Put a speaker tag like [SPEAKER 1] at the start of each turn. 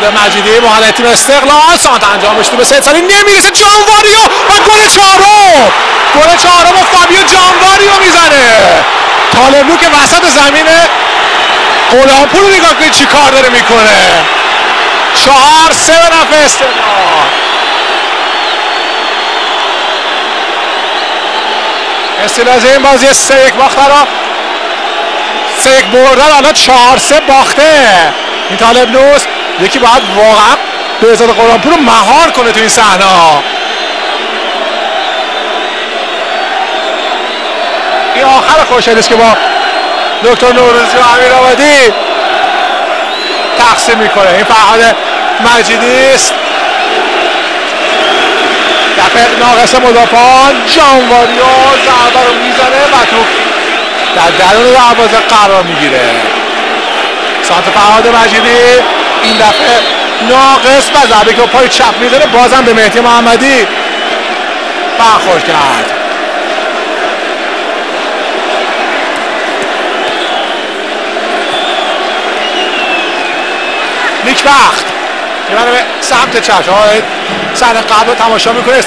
[SPEAKER 1] فعاد مجیدی محل تیم استقلال سانت انجامش تو به سید سالی نمی‌رسه جانواریو و گل چهارم. گل چهارم و فابیو جانواریو می‌زنه. طالبلو که وسط زمین اولامپور رو نگاه کنید چی کار داره می‌کنه. چهار سه به نفع استقلال. استیلاز این بازی سه یک باخته را. سه یک بردن. حالا چهار سه باخته. این طالب نوست. یکی باید واقعا به ازاد قرآنپور رو مهار کنه تو این صحنه این آخر خوشحالی است که با دکتر نوروزی و امیر آبادی تقسیم می‌کنه. این فرهاد مجیدی است. دفعه ناقص مدافعان جانواریو ضربه رو می‌زنه و تو در درون دروازه قرار می‌گیره. سانت فرهاد مجیدی این دفعه ناقص و ضربه که پای چپ می‌زنه بازم به مهدی محمدی برخورد کرد. نیک وقت به سمت چپ. صحنه قبل تماشا می‌کنه.